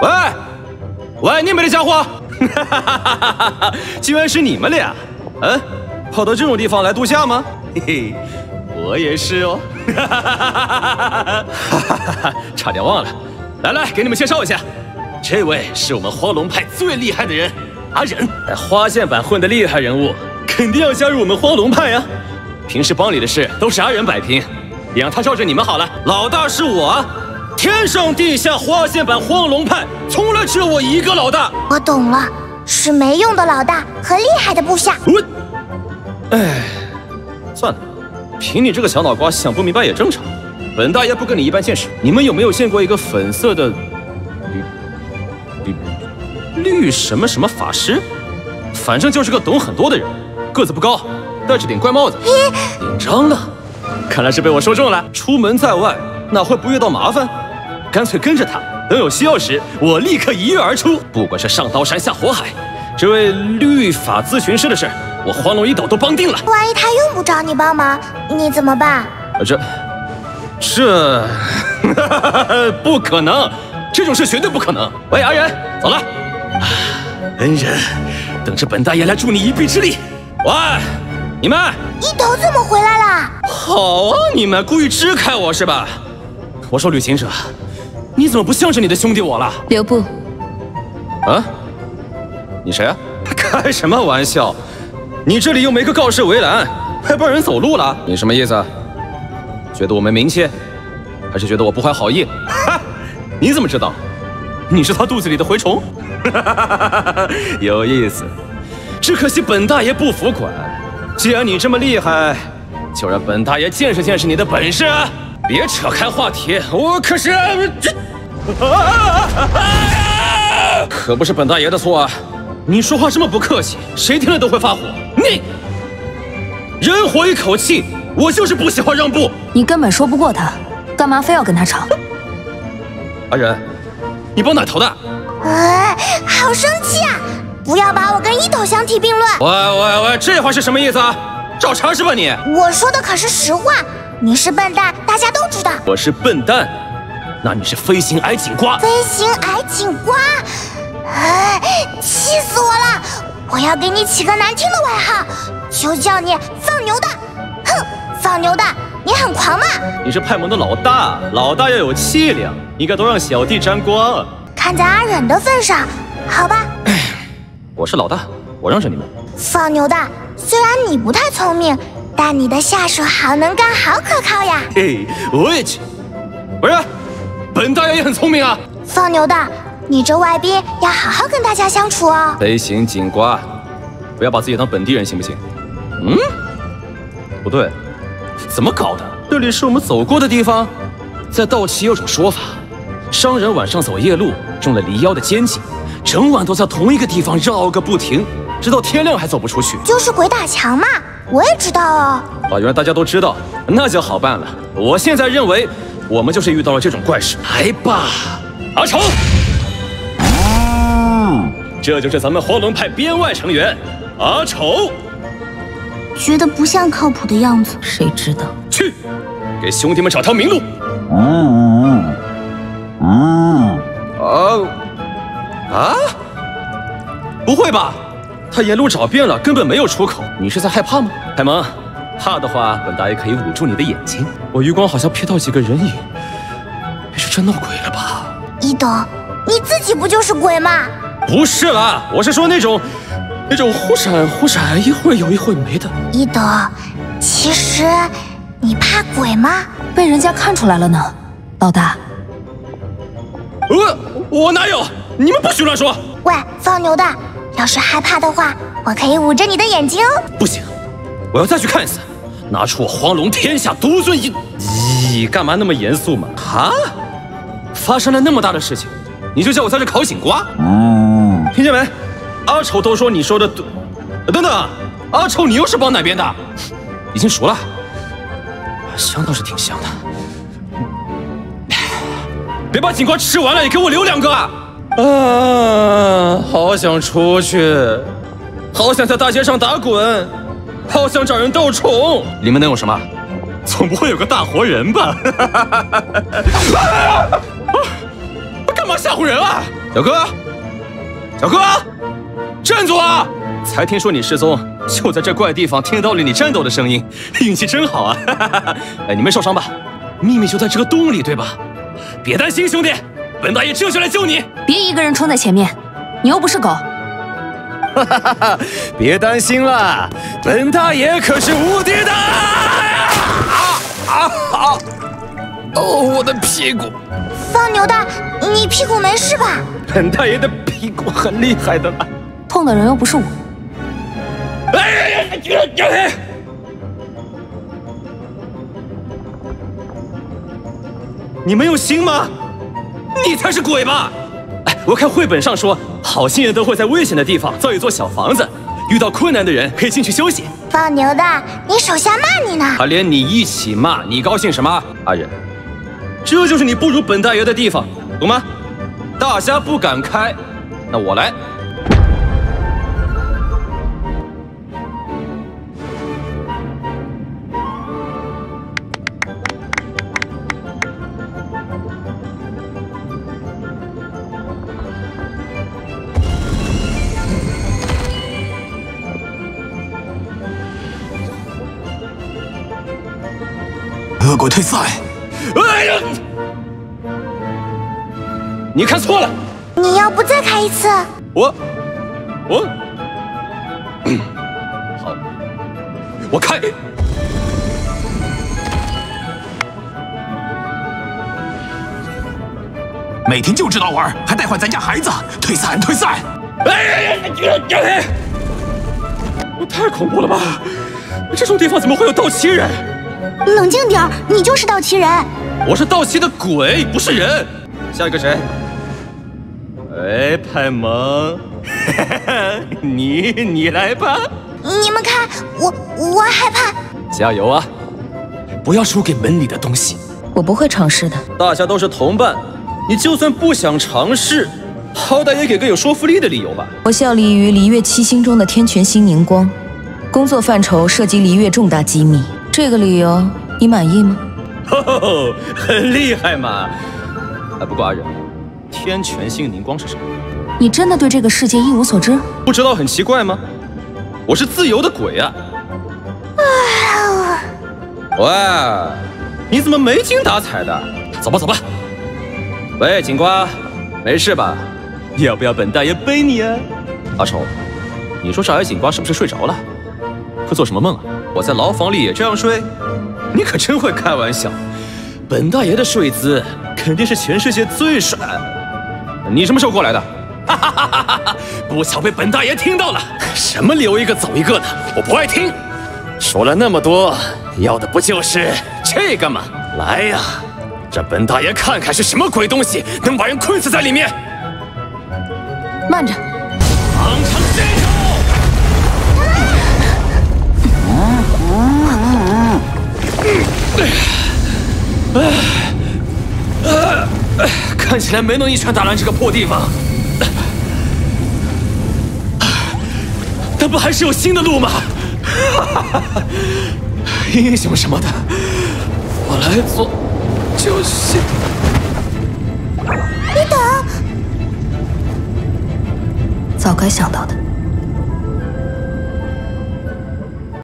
喂，喂，你们的家伙，居然是你们俩，嗯，跑到这种地方来度假吗？嘿嘿，我也是哦，差点忘了，来来，给你们介绍一下，这位是我们荒龙派最厉害的人，阿忍，在花剑版混的厉害人物，肯定要加入我们荒龙派呀。平时帮里的事都是阿忍摆平，也让他罩着你们好了。老大是我。天上地下花剑版荒龙派，从来只有我一个老大。我懂了，是没用的老大和厉害的部下。我，哎，算了，凭你这个小脑瓜想不明白也正常。本大爷不跟你一般见识。你们有没有见过一个粉色的绿绿绿什么什么法师？反正就是个懂很多的人，个子不高，戴着顶怪帽子。紧张了，看来是被我说中了。出门在外，哪会不遇到麻烦？干脆跟着他，等有需要时，我立刻一跃而出。不管是上刀山下火海，这位律法咨询师的事，我黄龙一斗都帮定了。万一他用不着你帮忙，你怎么办？这，这，不可能，这种事绝对不可能。喂，阿仁，走了。恩人，等着本大爷来助你一臂之力。喂，你们，一斗怎么回来了？好啊，你们故意支开我是吧？我说旅行者。你怎么不向着你的兄弟我了？留步！啊？你谁啊？开什么玩笑？你这里又没个告示围栏，还帮人走路了？你什么意思？觉得我没名气，还是觉得我不怀好意？哈！你怎么知道？你是他肚子里的蛔虫？有意思。只可惜本大爷不服管。既然你这么厉害，就让本大爷见识见识你的本事。别扯开话题，我可是这，可不是本大爷的错啊！你说话这么不客气，谁听了都会发火。你人活一口气，我就是不喜欢让步。你根本说不过他，干嘛非要跟他吵？阿仁，你帮哪头的？哎，好生气啊！不要把我跟一斗相提并论。喂喂喂，这话是什么意思啊？找茬是吧你？我说的可是实话。你是笨蛋，大家都知道。我是笨蛋，那你是飞行矮颈瓜。飞行矮颈瓜，哎，气死我了！我要给你起个难听的外号，就叫你放牛的。哼，放牛的，你很狂吗？你是派蒙的老大，老大要有气量，应该都让小弟沾光。看在阿忍的份上，好吧。我是老大，我让着你们。放牛的，虽然你不太聪明。但你的下属好能干，好可靠呀！嘿，我也去。不是，本大爷也很聪明啊。放牛的，你这外宾要好好跟大家相处哦。飞行警官，不要把自己当本地人，行不行？嗯，不对，怎么搞的？这里是我们走过的地方。在道奇有种说法，商人晚上走夜路，中了离妖的奸计，整晚都在同一个地方绕个不停，直到天亮还走不出去。就是鬼打墙嘛。我也知道哦。啊，原来大家都知道，那就好办了。我现在认为，我们就是遇到了这种怪事。来吧，阿丑。这就是咱们黄龙派编外成员阿丑。觉得不像靠谱的样子，谁知道？去，给兄弟们找条明路。嗯嗯啊啊！不会吧？他沿路找遍了，根本没有出口。你是在害怕吗，海萌？怕的话，本大爷可以捂住你的眼睛。我余光好像瞥到几个人影，别是真闹鬼了吧？一斗，你自己不就是鬼吗？不是啦，我是说那种，那种忽闪忽闪，一会儿有一会儿没的。一斗，其实你怕鬼吗？被人家看出来了呢，老大。呃，我哪有？你们不许乱说。喂，放牛的。要是害怕的话，我可以捂着你的眼睛哦。不行，我要再去看一次，拿出我黄龙天下独尊一。咦，干嘛那么严肃嘛？啊！发生了那么大的事情，你就叫我在这烤井瓜？嗯，听见没？阿丑都说你说的对。等等，阿丑，你又是帮哪边的？已经熟了，香倒是挺香的。别把井瓜吃完了，也给我留两个。啊，好想出去，好想在大街上打滚，好想找人斗宠。里面能有什么？总不会有个大活人吧？啊！干嘛吓唬人啊？小哥，小哥，站住啊！才听说你失踪，就在这怪地方听到了你战斗的声音，运气真好啊！哎，你没受伤吧？秘密就在这个洞里，对吧？别担心，兄弟，本大爷这就来救你。别一个人冲在前面，你又不是狗。哈哈哈哈！别担心了，本大爷可是无敌的！啊啊啊！哦，我的屁股！放牛的，你屁股没事吧？本大爷的屁股很厉害的。痛的人又不是我。哎呀！你没有心吗？你才是鬼吧！哎，我看绘本上说，好心人都会在危险的地方造一座小房子，遇到困难的人可以进去休息。放牛的，你手下骂你呢。他连你一起骂，你高兴什么？阿忍，这就是你不如本大爷的地方，懂吗？大虾不敢开，那我来。恶鬼退散！哎呀，你看错了。你要不再开一次？我，我，好，我开。每天就知道玩，还带坏咱家孩子！退散，退散！哎呀呀！我太恐怖了吧！这种地方怎么会有盗奇人？冷静点你就是盗奇人。我是盗奇的鬼，不是人。下一个谁？哎，派蒙，你你来吧。你们看，我我害怕。加油啊！不要输给门里的东西。我不会尝试的。大家都是同伴，你就算不想尝试，好歹也给个有说服力的理由吧。我效力于璃月七星中的天泉星凝光，工作范畴涉及璃月重大机密。这个理由你满意吗？哦，很厉害嘛！哎，不过阿忍，天泉星凝光是什么？你真的对这个世界一无所知？不知道很奇怪吗？我是自由的鬼啊！喂，你怎么没精打采的？走吧，走吧。喂，警官，没事吧？要不要本大爷背你啊？阿丑，你说这矮警官是不是睡着了？会做什么梦啊？我在牢房里也这样睡？你可真会开玩笑！本大爷的睡姿肯定是全世界最帅。你什么时候过来的？哈哈哈哈哈！不巧被本大爷听到了。什么留一个走一个的，我不爱听。说了那么多，要的不就是这个吗？来呀，让本大爷看看是什么鬼东西能把人困死在里面。慢着。起来没能一拳打烂这个破地方，但不还是有新的路吗？英雄什么的，我来做就是。你等，早该想到的。